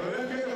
Okay.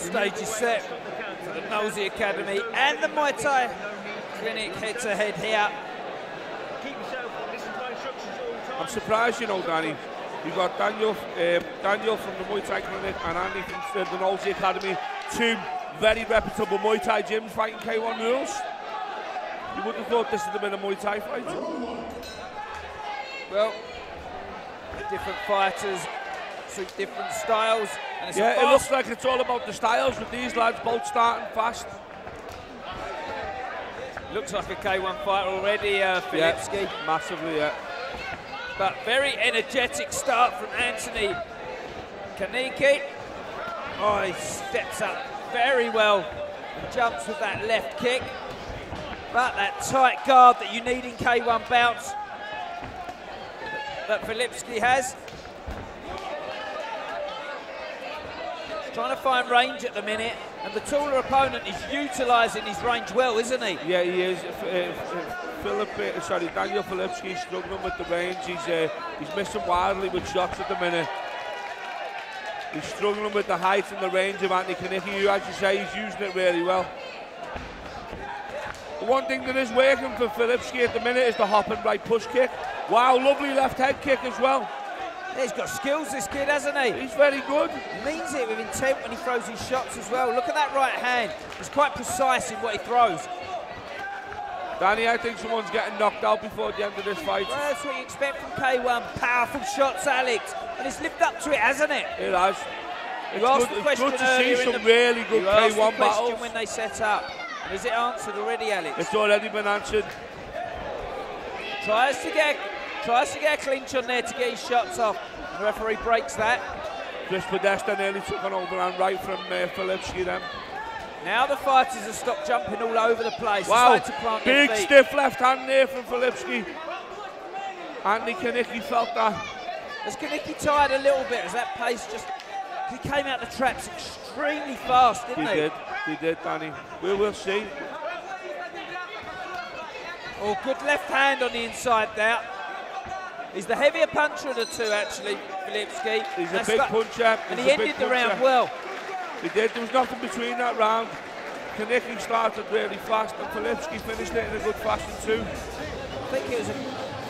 Stage is set for the Knowlesy Academy and the Muay Thai Clinic head-to-head here. I'm surprised, you know, Danny. You've got Daniel, um, Daniel from the Muay Thai Clinic and Andy from the Knowlesy Academy. Two very reputable Muay Thai gyms fighting K1 rules. You wouldn't have thought this would have been a Muay Thai fight. Well, different fighters, suit different styles. Yeah, it looks like it's all about the styles with these lads both starting fast. Looks like a K1 fight already, uh, Filipschi. Yeah, massively, yeah. But very energetic start from Anthony Kannike. Oh, he steps up very well and jumps with that left kick. But that tight guard that you need in K1 bounce that Filipschi has. Trying to find range at the minute, and the taller opponent is utilising his range well, isn't he? Yeah, he is. Uh, Philip, uh, sorry, Daniel Filipschi struggling with the range. He's uh, he's missing wildly with shots at the minute. He's struggling with the height and the range of Anthony Kannike, who, as you say, he's using it really well. The one thing that is working for Filipschi at the minute is the hopping right push kick. Wow, lovely left head kick as well. He's got skills, this kid, hasn't he? He's very good. Means it with intent when he throws his shots as well. Look at that right hand. He's quite precise in what he throws. Danny, I think someone's getting knocked out before the end of this fight. Well, that's what you expect from K1. Powerful shots, Alex. And he's lived up to it, hasn't it? It has. It's, good, it's good, to see some really good K1 battles. when they set up. Is it answered already, Alex? It's already been answered. Tries to get tries to get a clinch on there to get his shots off. The referee breaks that. Just Podesta nearly took an overhand right from uh, Filipschi then. Now the fighters have stopped jumping all over the place. Wow, big stiff left hand there from Filipschi. Andy Kannike felt that. Has Kannike tired a little bit? Has that pace just... He came out the traps extremely fast, didn't he? He did, he did, Danny. We will see. Oh, good left hand on the inside there. He's the heavier puncher of the two, actually, Filipschi. He's a big puncher. And he ended the round well. He did. There was nothing between that round. Kannike started really fast, and Filipschi finished it in a good fashion too. I think it was a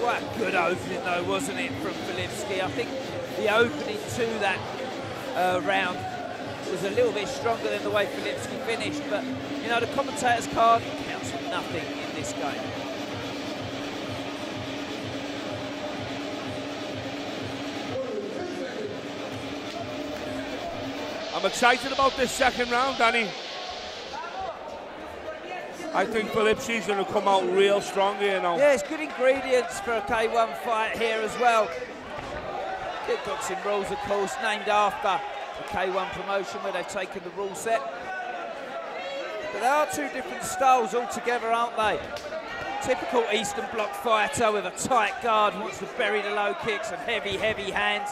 quite good opening, though, wasn't it, from Filipschi? I think the opening to that uh, round was a little bit stronger than the way Filipschi finished. But, you know, the commentator's card counts for nothing in this game. I'm excited about this second round, Danny. I think Filipschi's going to come out real strong here now. Yeah, it's good ingredients for a K1 fight here as well. Kickboxing rules, of course, named after the K1 promotion where they've taken the rule set. But there are two different styles altogether, aren't they? Typical Eastern Bloc fighter with a tight guard, wants to bury the low kicks and heavy, heavy hands.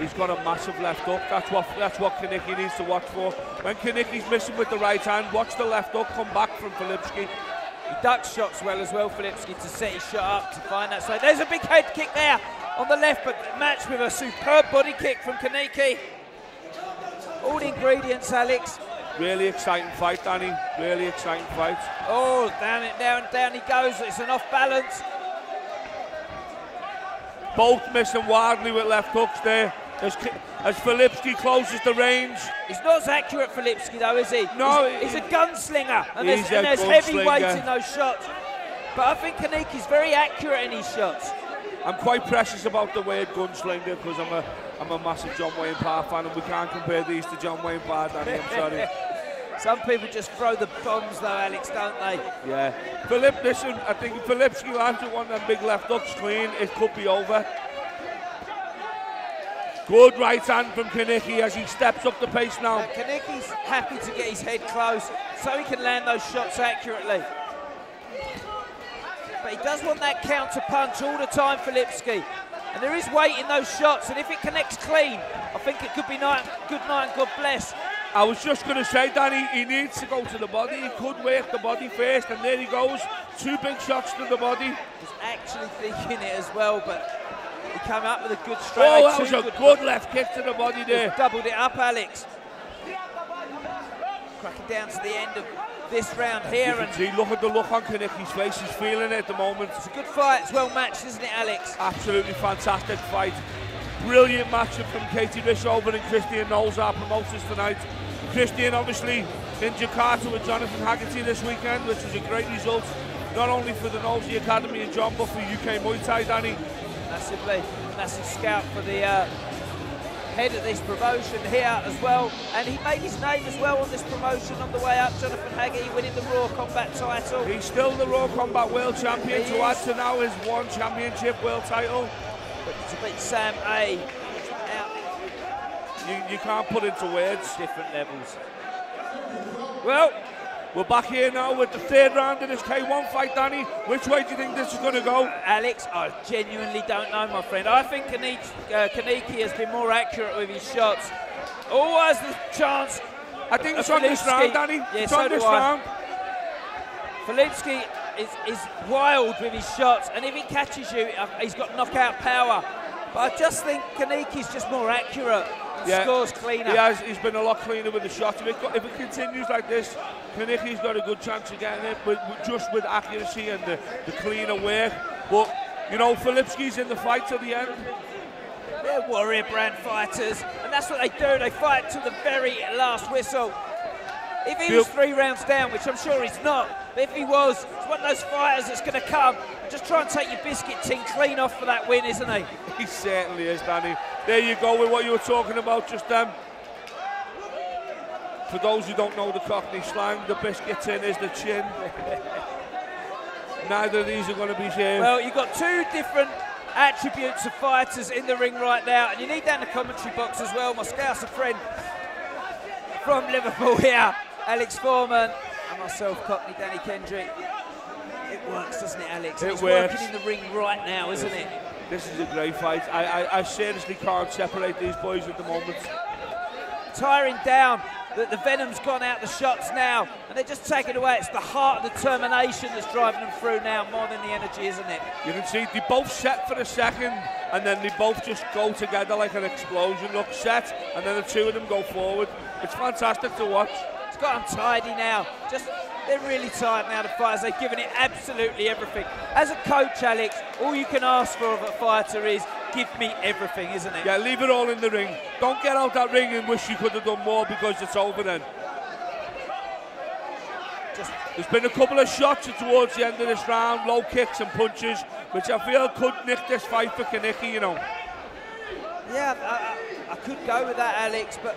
He's got a massive left hook. That's what that's what Kannike needs to watch for. When Kannike's missing with the right hand, watch the left hook come back from Filipschi. He ducks shots well as well, Filipschi, to set his shot up to find that. So there's a big head kick there on the left, but matched with a superb body kick from Kannike. All the ingredients, Alex. Really exciting fight, Danny. Really exciting fight. Oh, down it, down, down he goes. It's an off balance. Both missing wildly with left hooks there. As, as Filipschi closes the range. He's not as accurate, Filipschi, though, is he? No. He's, he's a gunslinger, and there's, and there's heavy weight in those shots. But I think Kannike's very accurate in his shots. I'm quite precious about the word gunslinger because I'm a I'm a massive John Wayne Parr fan, and we can't compare these to John Wayne Parr, Danny. I'm sorry. Some people just throw the bombs, though, Alex, don't they? Yeah. Philip, listen, I think if Filipschi lands one of them big left hooks clean, it could be over. Good right hand from Kannike as he steps up the pace now. Uh, Kannike's happy to get his head close so he can land those shots accurately. But he does want that counter punch all the time, Filipschi. And there is weight in those shots, and if it connects clean, I think it could be night, good night and God bless. I was just going to say, Danny, he needs to go to the body. He could work the body first, and there he goes. Two big shots to the body. He's actually thinking it as well, but he came up with a good straight. Oh, that was a good, good left kick to the body there. Doubled it up, Alex. cracking down to the end of this round here. And see, look at the look on Kannike's face. He's feeling it at the moment. it's a good fight. It's well matched, isn't it, Alex? Absolutely fantastic fight. Brilliant matchup from Katie Bishover and Christian Knowles, our promoters tonight. Christian obviously in Jakarta with Jonathan Haggerty this weekend, which was a great result, not only for the Knowlesy Academy and John, but for UK Muay Thai, Danny. Massively, massive scout for the uh, head of this promotion here as well. And he made his name as well on this promotion on the way up. Jonathan Haggerty winning the Roar Combat title. He's still the Roar Combat World Champion He to add to now his one championship world title. But to beat Sam A. You, you can't put into words. different levels. Well, we're back here now with the third round of this K1 fight, Danny. Which way do you think this is going to go? Alex, I genuinely don't know, my friend. I think Kannike, uh, Kannike has been more accurate with his shots. Always the chance. I think it's on this round, Danny. Yeah, it's so on this I. round. Filipschi is, is wild with his shots, and if he catches you, uh, he's got knockout power. But I just think Kannike's just more accurate. Yeah. Scores cleaner. He has. He's been a lot cleaner with the shots. If it, if it continues like this, Kannike's got a good chance of getting it, but just with accuracy and the, the cleaner work. But you know, Filipschi's in the fight to the end. They're warrior brand fighters, and that's what they do. They fight to the very last whistle. If he was three rounds down, which I'm sure he's not, but if he was, it's one of those fighters that's going to come and just try and take your biscuit tin clean off for that win, isn't he? He certainly is, Danny. There you go with what you were talking about just then. For those who don't know the Cockney slang, the biscuit tin is the chin. Neither of these are going to be shared. Well, you've got two different attributes of fighters in the ring right now, and you need that in the commentary box as well. My Scouser friend from Liverpool here, Alex Foreman, and myself, Cockney Danny Kendrick. It works, doesn't it, Alex? It He's works. working in the ring right now, isn't it? this is a great fight. I, I, I seriously can't separate these boys at the moment. Tiring down. The, the venom's gone out the shots now, and they're just taking it away. It's the heart of determination that's driving them through now more than the energy, isn't it? You can see they both set for a second, and then they both just go together like an explosion. Look, set, and then the two of them go forward. It's fantastic to watch. It's got them tidy now. Just they're really tired now. The fighters they've given it absolutely everything. As a coach, Alex, all you can ask for of a fighter is give me everything, isn't it? Yeah, leave it all in the ring. Don't get out that ring and wish you could have done more because it's over then. Just There's been a couple of shots towards the end of this round, low kicks and punches, which I feel could nick this fight for Kannike, you know. Yeah, I, I, I could go with that, Alex, but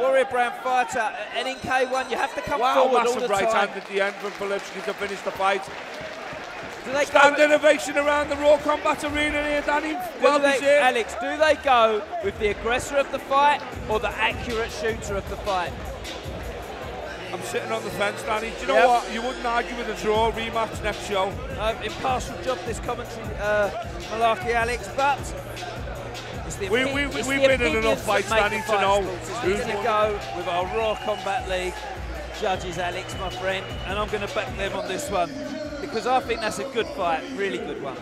Warrior Brown fighter, and in K1 you have to come Wow, forward all the right time. hand at the end from Filipschi to finish the fight. Do they go? Standing ovation around the Roar Combat Arena here, Danny. Well they. Alex, do they go with the aggressor of the fight or the accurate shooter of the fight? I'm sitting on the fence, Danny. Do you know Yep. what? You wouldn't argue with a draw rematch next show. Um, impartial job this commentary, uh, Malarkey Alex, but the We- we- it's we've been in enough fights, Danny, to know who's going to go with our Roar Combat League judges, Alex, my friend, and I'm going to back them on this one because I think that's a good fight, really good one.